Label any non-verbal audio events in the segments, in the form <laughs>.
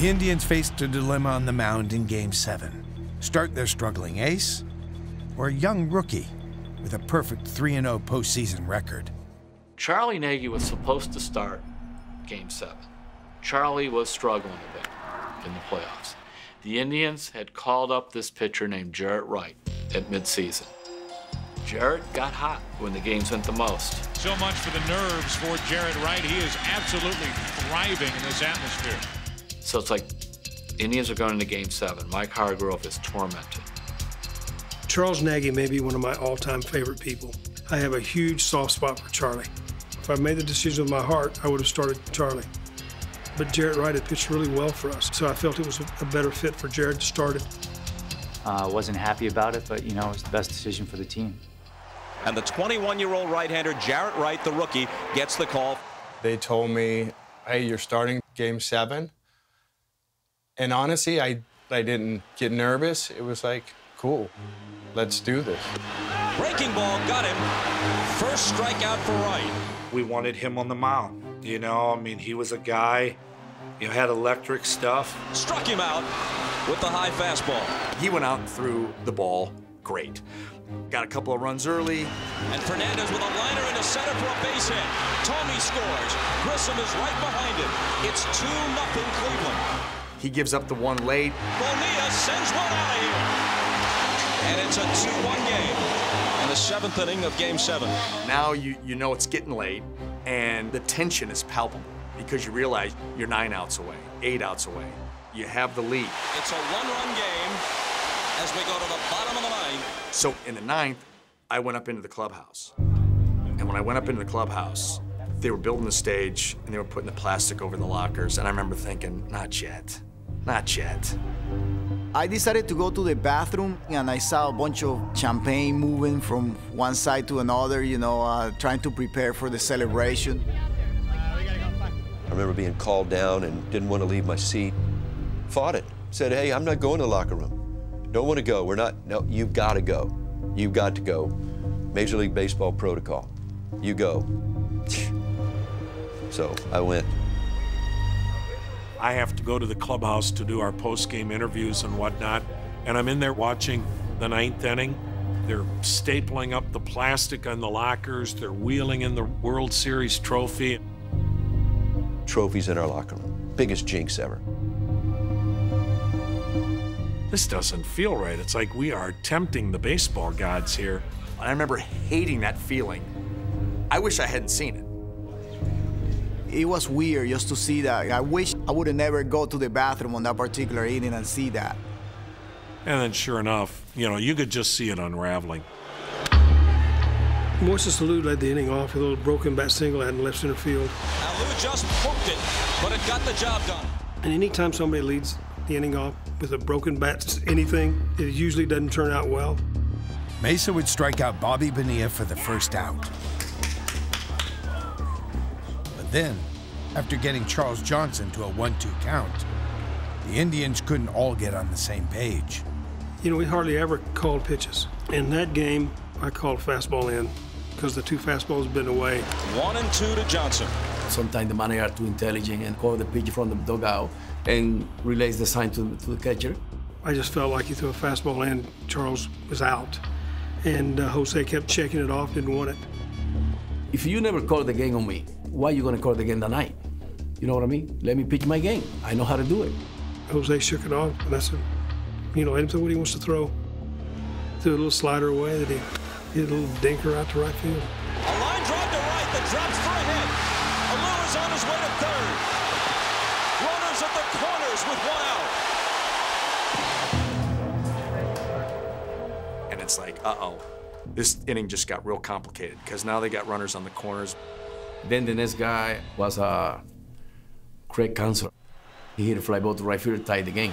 The Indians faced a dilemma on the mound in Game 7. Start their struggling ace, or a young rookie with a perfect 3 0 postseason record. Charlie Nagy was supposed to start Game 7. Charlie was struggling a bit in the playoffs. The Indians had called up this pitcher named Jaret Wright at midseason. Jaret got hot when the games went the most. So much for the nerves for Jaret Wright. He is absolutely thriving in this atmosphere. So it's like Indians are going into game seven. Mike Hargrove is tormented. Charles Nagy may be one of my all-time favorite people. I have a huge soft spot for Charlie. If I made the decision with my heart, I would have started Charlie. But Jaret Wright had pitched really well for us, so I felt it was a better fit for Jaret to start it. I uh, wasn't happy about it, but you know, it was the best decision for the team. And the 21-year-old right-hander Jaret Wright, the rookie, gets the call. They told me, hey, you're starting game seven. And honestly, I, I didn't get nervous. It was like, cool, let's do this. Breaking ball got him. First strikeout for Wright. We wanted him on the mound. You know, I mean, he was a guy, you know, had electric stuff. Struck him out with the high fastball. He went out and threw the ball great. Got a couple of runs early. And Fernandez with a liner into center for a base hit. Thome scores. Grissom is right behind him. It's 2 nothing Cleveland. He gives up the one late. Bonilla sends one out of here. And it's a 2-1 game in the seventh inning of game seven. Now you, you know it's getting late, and the tension is palpable because you realize you're nine outs away, eight outs away. You have the lead. It's a one-run game as we go to the bottom of the ninth. So in the ninth, I went up into the clubhouse. And when I went up into the clubhouse, they were building the stage and they were putting the plastic over the lockers. And I remember thinking, not yet. Not yet. I decided to go to the bathroom and I saw a bunch of champagne moving from one side to another, you know, uh, trying to prepare for the celebration. I remember being called down and didn't want to leave my seat. Fought it. Said, hey, I'm not going to the locker room. Don't want to go. We're not. No, you've got to go. You've got to go. Major League Baseball protocol. You go. <laughs> So I went. I have to go to the clubhouse to do our post-game interviews and whatnot, and I'm in there watching the ninth inning. They're stapling up the plastic on the lockers. They're wheeling in the World Series trophy. Trophies in our locker room. Biggest jinx ever. This doesn't feel right. It's like we are tempting the baseball gods here. I remember hating that feeling. I wish I hadn't seen it it was weird just to see that. I wish I would have never go to the bathroom on that particular evening and see that. And then sure enough, you know, you could just see it unraveling. Moises Alou led the inning off with a little broken bat single out in left center field. Alou just poked it, but it got the job done. And anytime somebody leads the inning off with a broken bat, anything, it usually doesn't turn out well. Mesa would strike out Bobby Bonilla for the first out. But then, after getting Charles Johnson to a 1-2 count, the Indians couldn't all get on the same page. You know, we hardly ever called pitches. In that game, I called fastball in because the two fastballs had been away. One and two to Johnson. Sometimes the manager are too intelligent and call the pitch from the dugout and relays the sign to, to the catcher. I just felt like he threw a fastball in, Charles was out. And uh, Jose kept checking it off, didn't want it. If you never called the game on me, why are you going to call the game tonight? You know what I mean? Let me pitch my game. I know how to do it. Jose shook it off, and I said, you know, let him throw what he wants to throw. Threw a little slider away that he hit a little dinker out to right field. A line drive to right that drops for a hit. Alou is on his way to third. Runners at the corners with one out. And it's like, uh-oh. This inning just got real complicated because now they got runners on the corners. Then the next guy was uh, Craig Counsell. He hit a fly ball to right field, tied the game.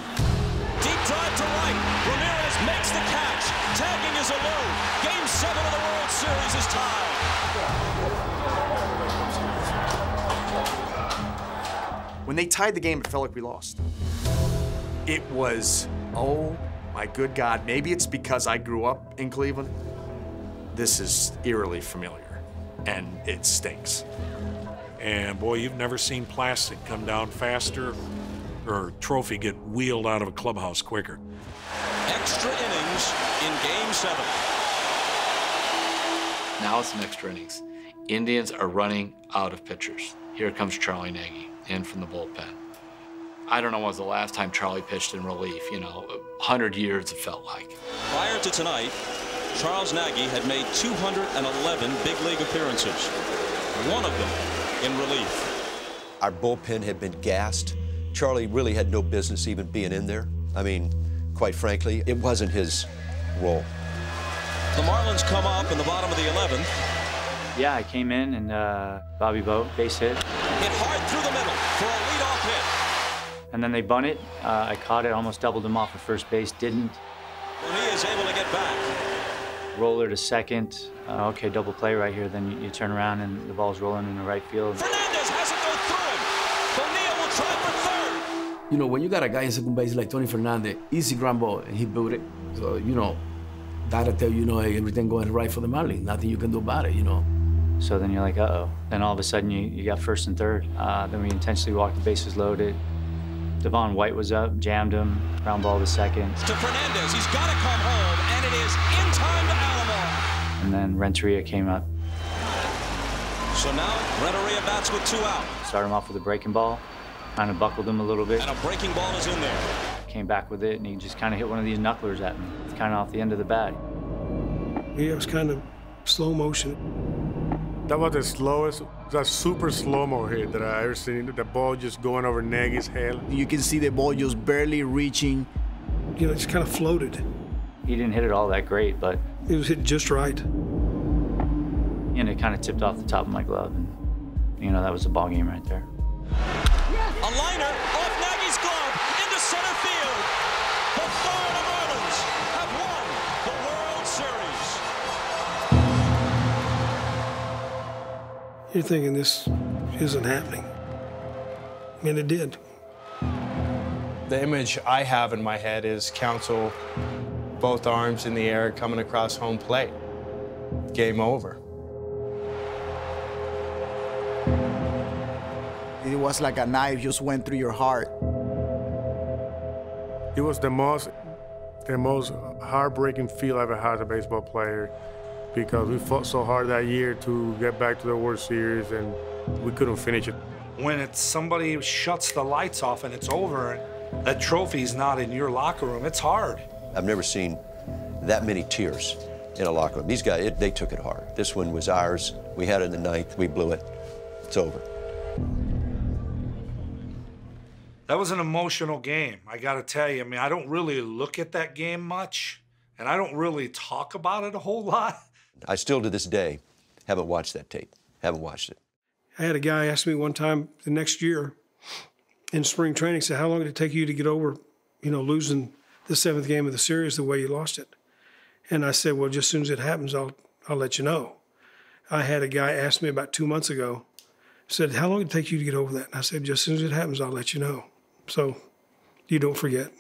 Deep drive to right. Ramirez makes the catch. Tagging is Alou. Game seven of the World Series is tied. When they tied the game, it felt like we lost. It was, oh my good God, maybe it's because I grew up in Cleveland. This is eerily familiar and it stinks. And boy, you've never seen plastic come down faster or trophy get wheeled out of a clubhouse quicker. Extra innings in game seven. Now it's an extra innings. Indians are running out of pitchers. Here comes Charlie Nagy in from the bullpen. I don't know when was the last time Charlie pitched in relief. You know, 100 years it felt like. Prior to tonight, Charles Nagy had made 211 big league appearances, one of them in relief. Our bullpen had been gassed. Charlie really had no business even being in there. I mean, quite frankly, it wasn't his role. The Marlins come up in the bottom of the 11th. Yeah, I came in and uh, Bobby Boat, base hit. Hit hard through the middle for a leadoff hit. And then they bunt it. Uh, I caught it, almost doubled him off at first base, didn't. And he is able to get back. Roller to second. Uh, okay, double play right here. Then you, you, turn around and the ball's rolling in the right field. Fernandez has it go through him. Bonilla will try for third. You know, when you got a guy in second base like Tony Fernandez, easy ground ball, and he boot it. So, you know, that'll tell you, you know, everything going right for the Marlins. Nothing you can do about it, you know. So then you're like, uh-oh. Then all of a sudden you, you got first and third. Uh, then we intentionally walked the bases loaded. Devon White was up, jammed him, ground ball to second. To Fernandez, he's got to come home, and it is in time to Alomar. And then Renteria came up. So now Renteria bats with two out. Start him off with a breaking ball, kind of buckled him a little bit. And a breaking ball is in there. Came back with it, and he just kind of hit one of these knucklers at me, kind of off the end of the bat. Yeah, it was kind of slow motion. That was the slowest, that super slow-mo hit that I ever seen. The ball just going over Nagy's head. You can see the ball just barely reaching. You know, it just kind of floated. He didn't hit it all that great, but... It was hit just right. And it kind of tipped off the top of my glove. And, you know, that was a ball game right there. A liner off Nagy's glove into center field. The Florida Marlins have won the World Series. You're thinking this isn't happening. And it did. The image I have in my head is Counsell, both arms in the air, coming across home plate. Game over. It was like a knife just went through your heart. It was the most, the most heartbreaking feel I've ever had as a baseball player because we fought so hard that year to get back to the World Series and we couldn't finish it. When it's somebody shuts the lights off and it's over, that trophy's not in your locker room, it's hard. I've never seen that many tears in a locker room. These guys, it, they took it hard. This one was ours. We had it in the ninth. We blew it. It's over. That was an emotional game. I got to tell you. I mean, I don't really look at that game much, and I don't really talk about it a whole lot. I still, to this day, haven't watched that tape. Haven't watched it. I had a guy ask me one time the next year in spring training, said, "How long did it take you to get over, you know, losing the seventh game of the series the way you lost it?" And I said, "Well, just as soon as it happens, I'll I'll let you know." I had a guy ask me about two months ago, said, "How long did it take you to get over that?" And I said, "Just as soon as it happens, I'll let you know." So you don't forget.